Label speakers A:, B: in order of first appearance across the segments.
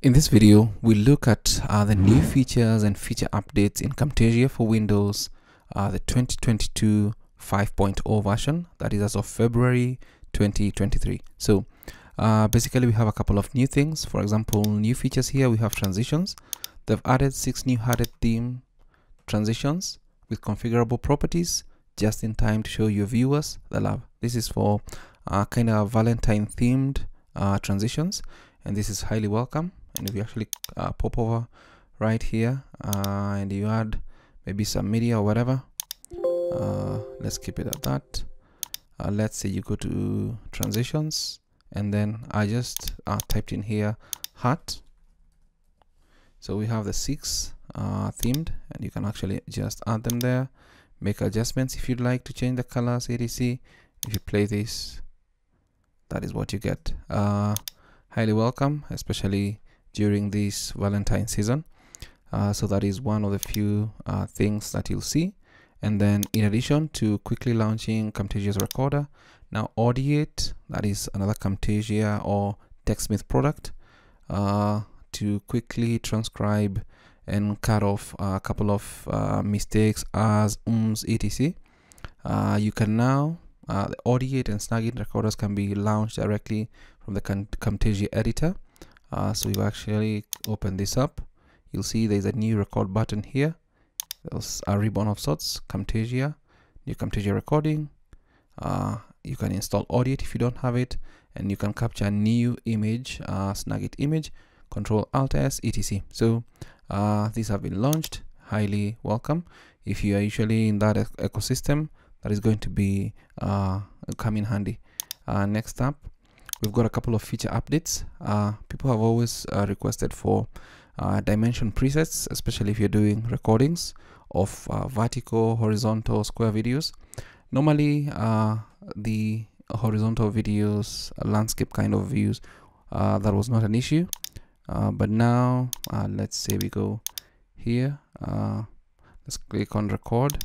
A: In this video, we look at uh, the new features and feature updates in Camtasia for Windows, uh, the 2022 5.0 version, that is as of February 2023. So uh, basically we have a couple of new things. For example, new features here, we have transitions. They've added six new headed theme transitions with configurable properties just in time to show your viewers the love. This is for uh, kind of Valentine themed uh, transitions and this is highly welcome and if you actually uh, pop over right here uh, and you add maybe some media or whatever uh, let's keep it at that. Uh, let's say you go to transitions and then I just uh, typed in here heart so we have the six uh, themed and you can actually just add them there. Make adjustments if you'd like to change the colors etc if you play this that is what you get. Highly welcome especially during this Valentine season. Uh, so that is one of the few uh, things that you'll see. And then in addition to quickly launching Camtasia's recorder, now Audiate, that is another Camtasia or TechSmith product, uh, to quickly transcribe and cut off a couple of uh, mistakes as ums etc. Uh, you can now, uh, the Audiate and Snagit recorders can be launched directly from the Camtasia editor uh, so you actually open this up. You'll see there's a new record button here. There's a ribbon of sorts camtasia new camtasia recording. Uh, you can install Audiate if you don't have it and you can capture a new image uh, snagit image control alt s etc. So uh, these have been launched. Highly welcome. If you are usually in that ecosystem that is going to be uh, come in handy. Uh, next up we've got a couple of feature updates. Uh, people have always uh, requested for uh, dimension presets especially if you're doing recordings of uh, vertical horizontal square videos. Normally uh, the horizontal videos uh, landscape kind of views that was not an issue. But now let's say we go here. Let's click on record.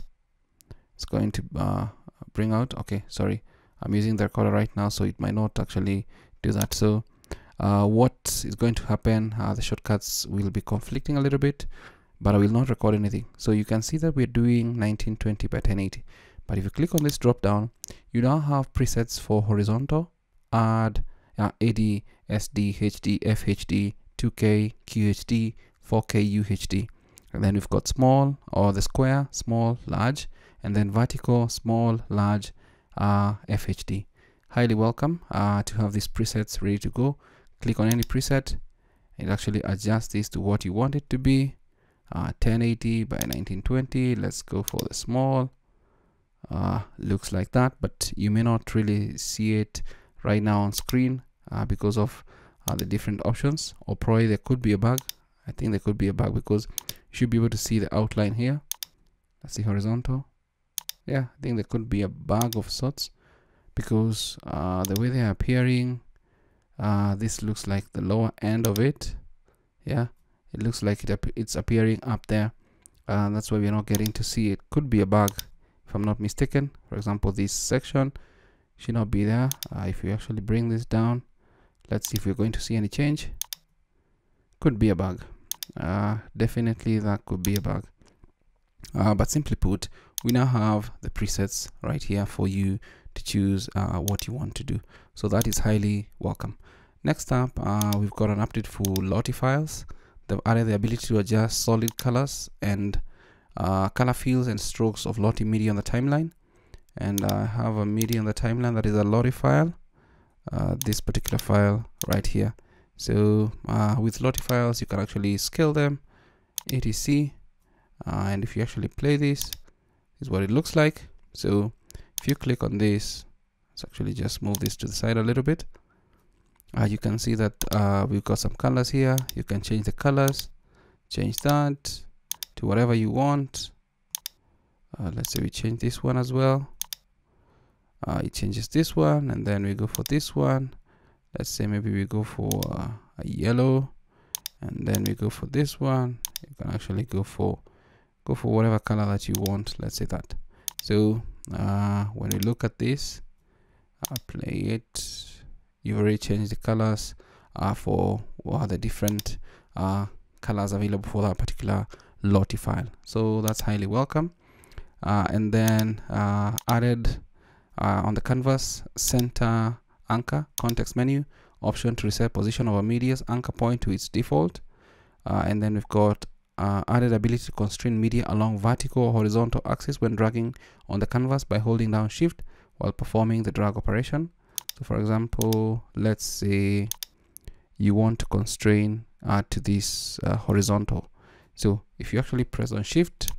A: It's going to bring out okay sorry I'm using the recorder right now so it might not actually do that. So uh, what is going to happen uh, the shortcuts will be conflicting a little bit but I will not record anything. So you can see that we're doing 1920 by 1080 but if you click on this drop down you now have presets for horizontal add uh, AD SD HD FHD 2K QHD 4K UHD and then we've got small or the square small large and then vertical small large uh, FHD. Highly welcome uh, to have these presets ready to go. Click on any preset. It actually adjusts this to what you want it to be. Uh, 1080 by 1920. Let's go for the small. Uh, looks like that, but you may not really see it right now on screen uh, because of uh, the different options. Or probably there could be a bug. I think there could be a bug because you should be able to see the outline here. Let's see horizontal yeah i think there could be a bug of sorts because uh, the way they are appearing uh, this looks like the lower end of it. Yeah it looks like it it's appearing up there. Uh, that's why we're not getting to see it. Could be a bug if I'm not mistaken. For example this section should not be there. Uh, if we actually bring this down let's see if we're going to see any change. Could be a bug. Uh, definitely that could be a bug uh, but simply put we now have the presets right here for you to choose uh, what you want to do. So that is highly welcome. Next up uh, we've got an update for Lottie files. They've added the ability to adjust solid colors and uh, color fills and strokes of Lottie media on the timeline. And I have a media on the timeline that is a Lottie file uh, this particular file right here. So uh, with Lottie files you can actually scale them etc uh, and if you actually play this is what it looks like. So if you click on this let's actually just move this to the side a little bit. Uh, you can see that uh, we've got some colors here. You can change the colors change that to whatever you want. Uh, let's say we change this one as well. Uh, it changes this one and then we go for this one. Let's say maybe we go for uh, a yellow and then we go for this one. You can actually go for go for whatever color that you want let's say that. So uh, when we look at this play it. You've already changed the colors uh, for uh, the different uh, colors available for that particular lottie file. So that's highly welcome. Uh, and then uh, added uh, on the canvas center anchor context menu option to reset position of a media's anchor point to its default. And then we've got uh, added ability to constrain media along vertical or horizontal axis when dragging on the canvas by holding down shift while performing the drag operation. So for example let's say you want to constrain uh, to this uh, horizontal. So if you actually press on shift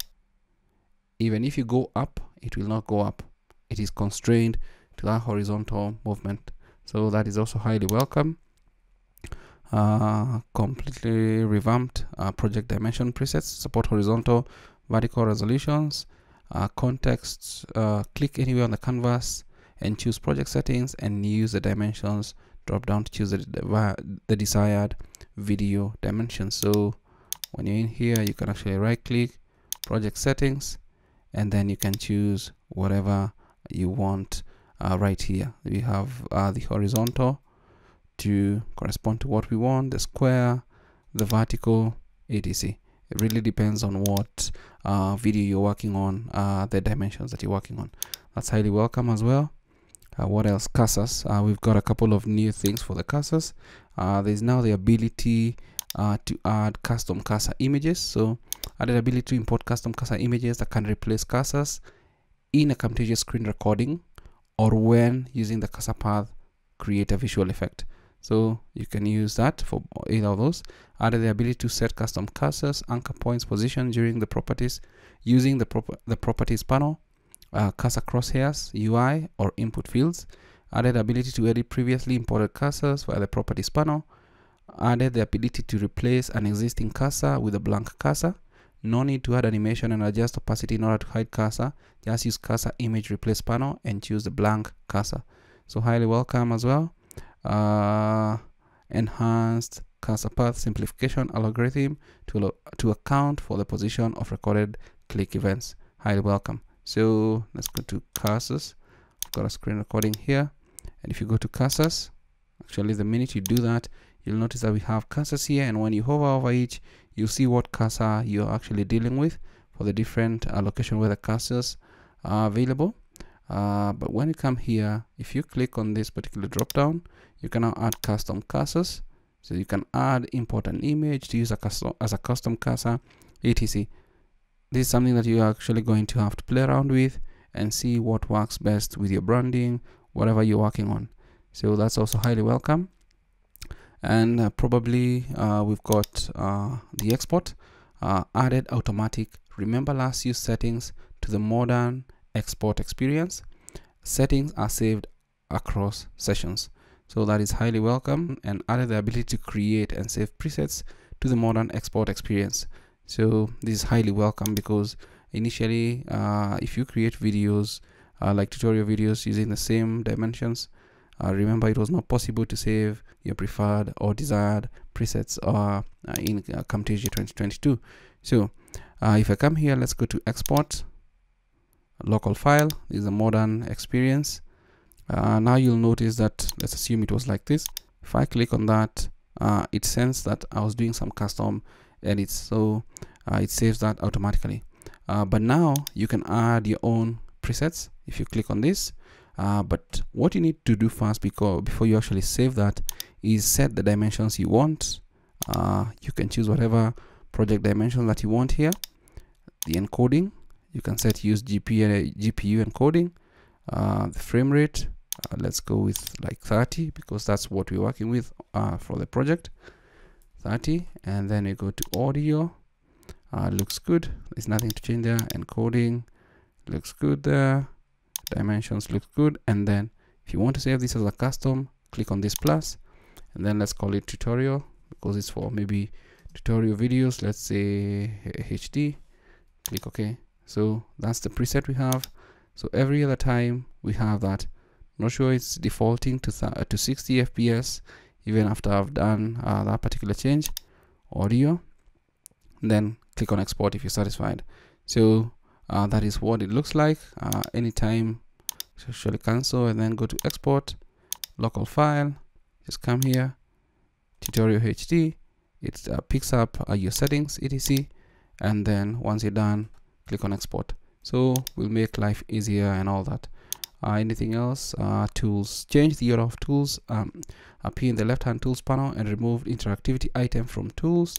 A: even if you go up it will not go up. It is constrained to that horizontal movement. So that is also highly welcome uh, completely revamped uh, project dimension presets support horizontal vertical resolutions uh, contexts uh, click anywhere on the canvas and choose project settings and use the dimensions drop down to choose the, the desired video dimension. So when you're in here you can actually right click project settings and then you can choose whatever you want uh, right here. We have uh, the horizontal to correspond to what we want the square the vertical etc it really depends on what uh, video you're working on uh, the dimensions that you're working on. That's highly welcome as well. Uh, what else? Cursors. Uh, we've got a couple of new things for the cursors. Uh, there's now the ability uh, to add custom cursor images. So added ability to import custom cursor images that can replace cursors in a Camtasia screen recording or when using the cursor path create a visual effect so you can use that for either of those. Added the ability to set custom cursors anchor points position during the properties using the, prop the properties panel uh, cursor crosshairs UI or input fields. Added ability to edit previously imported cursors via the properties panel. Added the ability to replace an existing cursor with a blank cursor no need to add animation and adjust opacity in order to hide cursor just use cursor image replace panel and choose the blank cursor so highly welcome as well uh, enhanced cursor path simplification algorithm to, to account for the position of recorded click events. Highly welcome. So let's go to cursors I've got a screen recording here. And if you go to cursors actually the minute you do that you'll notice that we have cursors here. And when you hover over each you'll see what cursor you're actually dealing with for the different uh, location where the cursors are available uh, but when you come here if you click on this particular drop down you can now add custom cursors. So you can add import an image to use a custom as a custom cursor etc. This is something that you're actually going to have to play around with and see what works best with your branding whatever you're working on. So that's also highly welcome. And uh, probably uh, we've got uh, the export uh, added automatic remember last use settings to the modern export experience. Settings are saved across sessions. So that is highly welcome and added the ability to create and save presets to the modern export experience. So this is highly welcome because initially uh, if you create videos uh, like tutorial videos using the same dimensions uh, remember it was not possible to save your preferred or desired presets uh, uh, in uh, Camtasia 2022 so if I come here let's go to export local file is a modern experience. Now you'll notice that let's assume it was like this. If I click on that it sends that I was doing some custom edits. So uh, it saves that automatically. Uh, but now you can add your own presets if you click on this. Uh, but what you need to do first because before you actually save that is set the dimensions you want. Uh, you can choose whatever project dimension that you want here. The encoding you can set use GPU, GPU encoding uh, the frame rate uh, let's go with like 30 because that's what we're working with for the project. 30 and then you go to audio. Uh, looks good. There's nothing to change there. Encoding looks good there. Dimensions looks good. And then if you want to save this as a custom click on this plus. And then let's call it tutorial because it's for maybe tutorial videos. Let's say HD click OK so that's the preset we have. So every other time we have that. Not sure it's defaulting to, to 60 FPS even after I've done uh, that particular change. Audio. Then click on export if you're satisfied. So uh, that is what it looks like. Uh, anytime actually cancel and then go to export. Local file. Just come here. Tutorial HD it uh, picks up uh, your settings etc. And then once you're done click on export. So we'll make life easier and all that. Uh, anything else? Uh, tools. Change the order of tools. Um, appear in the left hand tools panel and remove interactivity item from tools.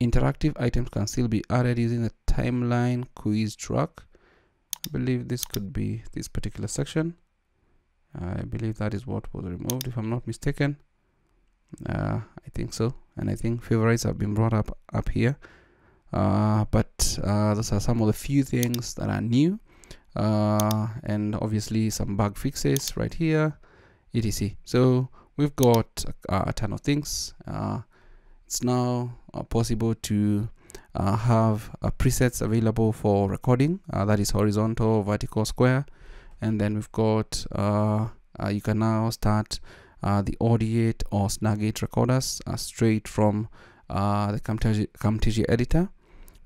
A: Interactive items can still be added using the timeline quiz track. I believe this could be this particular section. I believe that is what was removed if I'm not mistaken. Uh, I think so. And I think favorites have been brought up up here but uh, those are some of the few things that are new. Uh, and obviously some bug fixes right here. Etc so we've got a, a ton of things. Uh, it's now uh, possible to uh, have presets available for recording. That is horizontal vertical square. And then we've got you can now start uh, the Audiate or Snagit recorders uh, straight from uh, the Camtasia, Camtasia editor.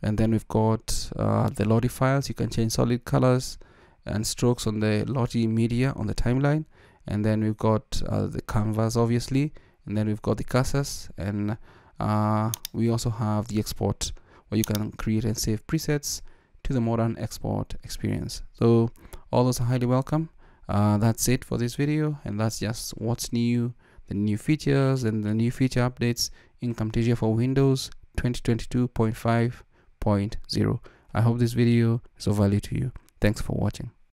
A: And then we've got uh, the Lottie files. You can change solid colors and strokes on the Lottie media on the timeline. And then we've got uh, the canvas, obviously. And then we've got the cursors. And uh, we also have the export where you can create and save presets to the modern export experience. So all those are highly welcome uh, that's it for this video and that's just what's new the new features and the new feature updates in Camtasia for Windows 2022.5.0 I hope this video is of value to you. Thanks for watching